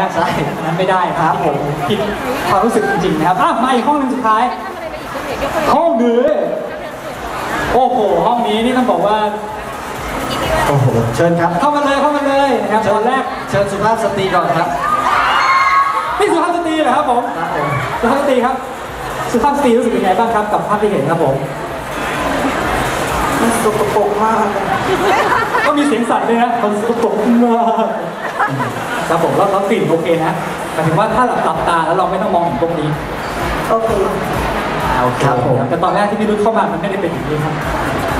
นะใช่อันนั้นไม่ได้ครับผมผิดความรู้สึกจริงๆนะครับอะมาอีกห้องหนึงสุดท้าย ห้องนี้โอ้โห ห้องนี้นี่ต้องบอกว่าโอ้โหเชิญครับ เข้ามาเลยเข้ามาเลยนะครับตอนแรกเชิญสุภาพสตรีก่อนครับนี่สุภาพสตรีเหรอครับผมครับผมสุภาพสตรีครับ สุภาพสตรีรู้สึกยังไงบ้างครับกับภาพที่เห็นครับผมมันสกปรกมาก ก็มีเสียงสั่นด้วยนะมันสกปรกมาก ครับผมแล้วแล้วกลิ่นโอเคนะหมายถึงว่าถ้าหลับตาแล้วเราไม่ต้องมองเห็นพวกนี้โอเคโอเคครับผม แต่ตอนแรกที่พี่รุ้เข้ามามันไม่ได้เป็นอย่างนี้ครับ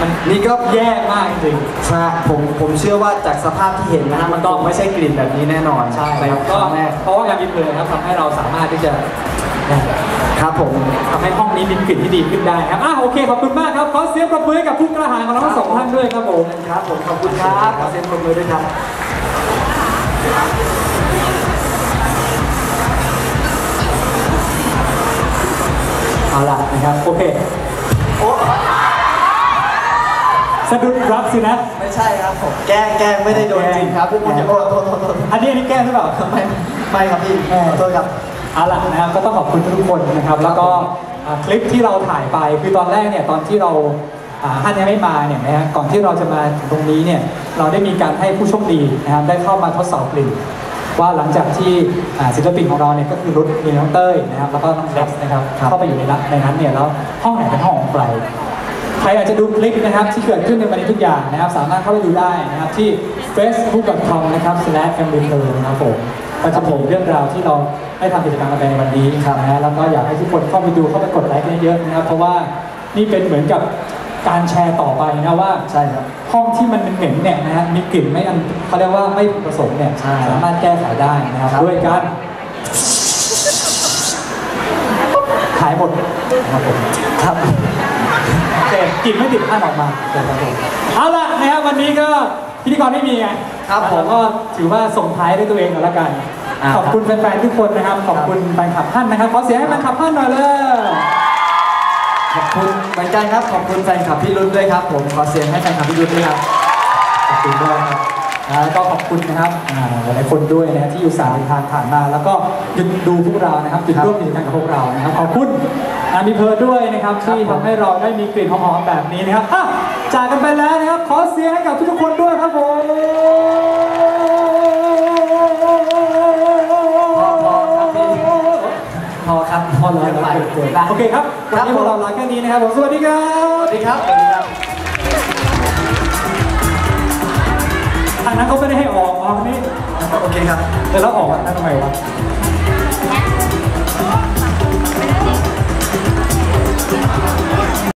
มันนี่ก็แย่มากจริง ใช่ผมผมเชื่อว่าจากสภาพที่เห็นนะฮะมันก็ไม่ใช่กลิ่นแบบนี้แน่นอนๆใช่ในครับคก็รั้งแรกเพราะว่ายามีเพลิงครับทำให้เราสามารถที่จะครับผม ทำให้ห้องนี้มีกลิ่นที่ดีขึ้นได้ครับอะโอเคขอบคุณมากครับขอเสียงปรบมือให้กับผู้กล้าหาญของเราทั้งสองท่านด้วยครับผม ครับผมขอบคุณครับขอเซ็นปรบมือด้วยครับ เอาล่ะนะครับโอเคโอ้สะดุดรับสินะ ไม่ใช่ครับผมแกล้งแกล้งไม่ได้โดนจริงครับแกล้งโทษโทษโทษโทษอันนี้อันนี้แก้หรือเปล่าไม่ไม่ครับพี่เออขอโทษครับเอาล่ะนะครับก็ต้องขอบคุณทุกคนนะครับ แล้วก็อ่าคลิปที่เราถ่ายไปคือตอนแรกเนี่ยตอนที่เราอ่าท่านยังไม่มาเนี่ยนะฮะก่อนที่เราจะมาถึงตรงนี้เนี่ยเราได้มีการให้ผู้โชคดีนะครับได้เข้ามาทดสอบกลิ่น ว่าหลังจากที่อ่าศิลปินของเราเนี่ยก็คือรุดมีน้องเต้ยนะครับแล้วก็น้องเล็กซ์นะครับเข้าไปอยู่ในนั้นในนั้นเนี่ยแล้วห้องไหนเป็นห้องของใครใครอยากจะดูคลิปนะครับที่เกิดขึ้นในวันนี้ทุกอย่างนะครับ สามารถเข้าไปดูได้นะครับที่ facebook.com นะครับ slash m b p นะครับผมก็จะมีเรื่องราวที่เราได้ทำกิจกรรมกันไปในวันนี้ครับนะฮะแล้วก็อยากให้ทุกคนเข้าไปดูเข้าไปกดไลค์กันเยอะๆนะครับ เพราะว่านี่เป็นเหมือนกับ การแชร์ต่อไปนะว่าใช่ครับห้องที่มันเหม็นๆเนี่ยนะฮะมีกลิ่นไม่อันเขาเรียกว่าไม่ผสมเนี่ยใช่ สามารถแก้ไขได้นะครับครับด้วยการขายหมดนะครับผมครับโอเคกลิ่นไม่ติดพันออกมาครับผมเอาล่ะนะครับวันนี้ก็พิธีกรไม่มีไงครับผมแล้วก็ถือว่าส่งท้ายด้วยตัวเองหน่อยละกัน อ่า ขอบคุณแฟนๆทุกคนนะครับ ขอบคุณแฟนคลับท่านนะครับ ขอเสียงให้แฟนคลับท่านหน่อยเลย ขอบคุณเหมือนกันครับ ขอบคุณแฟนคลับพี่รุ่นด้วยครับ ผมขอเสียงให้แฟนคลับพี่รุ่นด้วยครับขอบคุณด้วยครับอ่าแล้วก็ขอบคุณนะครับอ่าหลายๆคนด้วยนะที่อยู่สายเดินทางผ่านมา แล้วก็หยุดดูพวกเรานะครับหยุดครับร่วมกิจกรรมกับพวกเรานะครับขอบคุณอามีเพิร์ดด้วยนะครับครับที่ผมทำให้เราได้มีกลิ่นหอมๆแบบนี้นะครับอะจากกันไปแล้วนะครับ ขอเสียงให้กับทุกๆคนด้วยครับผม เกินได้โอเคครับวันนี้ครับพวกเราลาแค่นี้นะครับผมสวัสดีครับสวัสดีครับสวัสดีครับทางนั้นเขาไม่ได้ให้ออกออกนี่โอเคครับแต่แล้วออกอะทำไมวะ